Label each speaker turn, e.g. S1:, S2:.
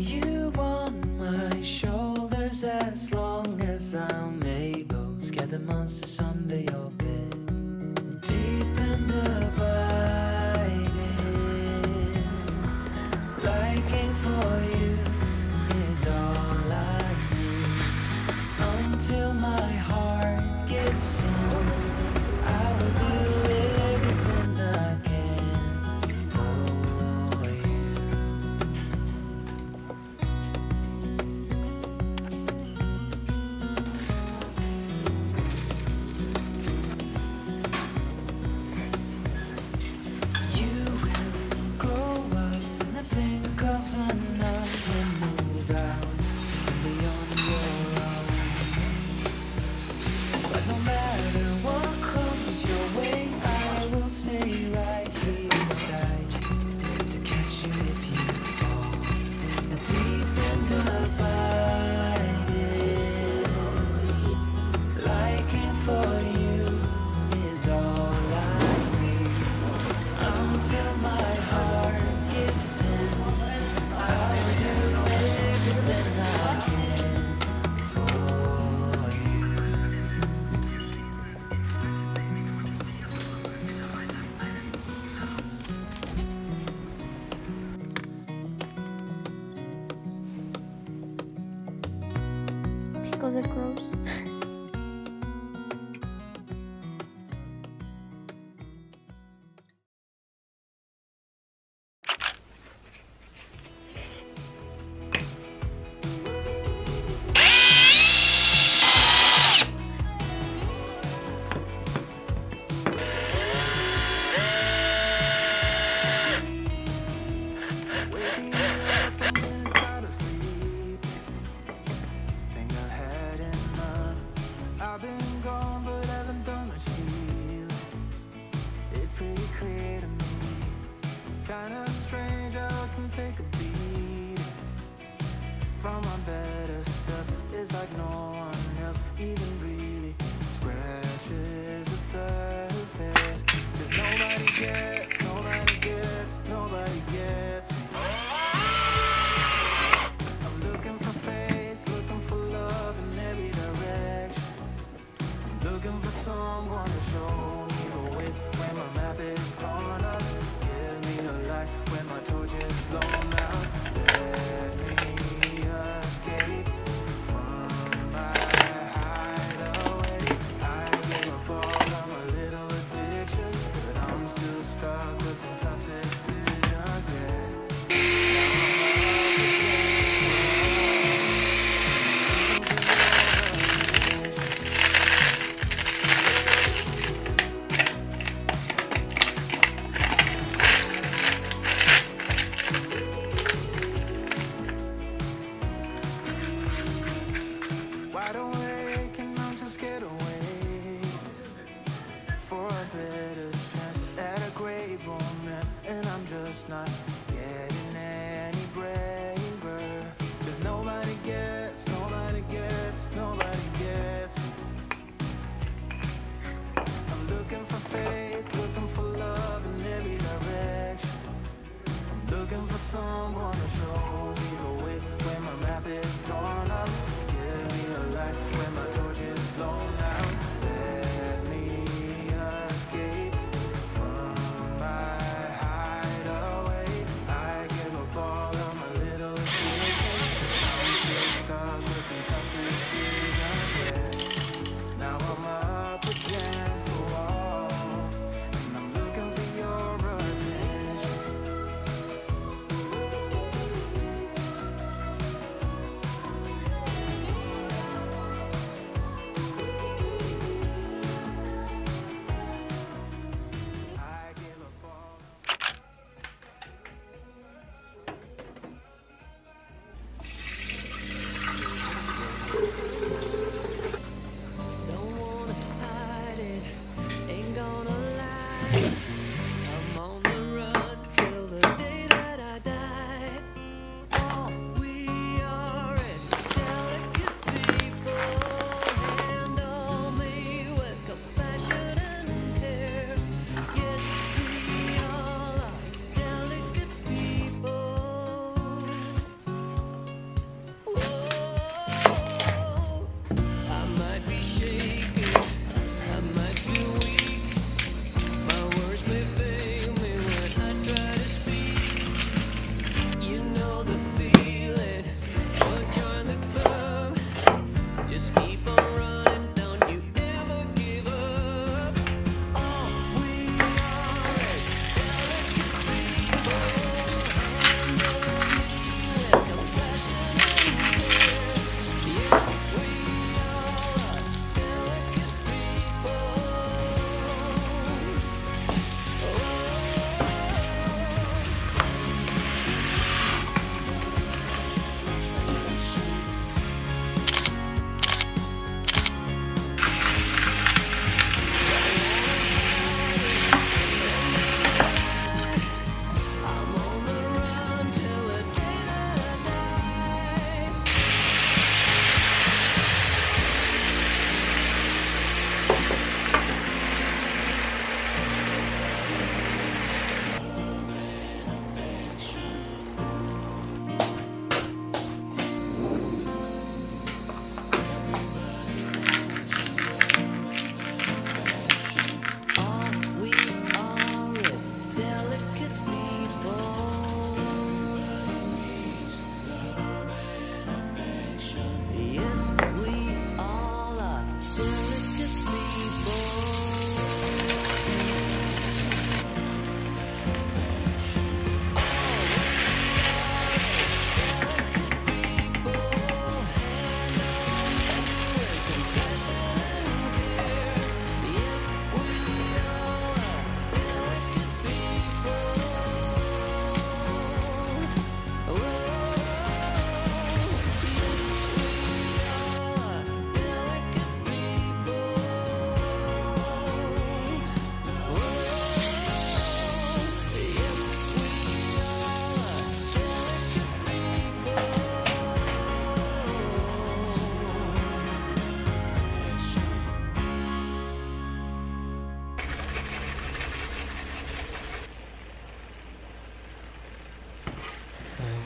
S1: you on my
S2: shoulders as long as I'm able. Scare the monsters under
S1: your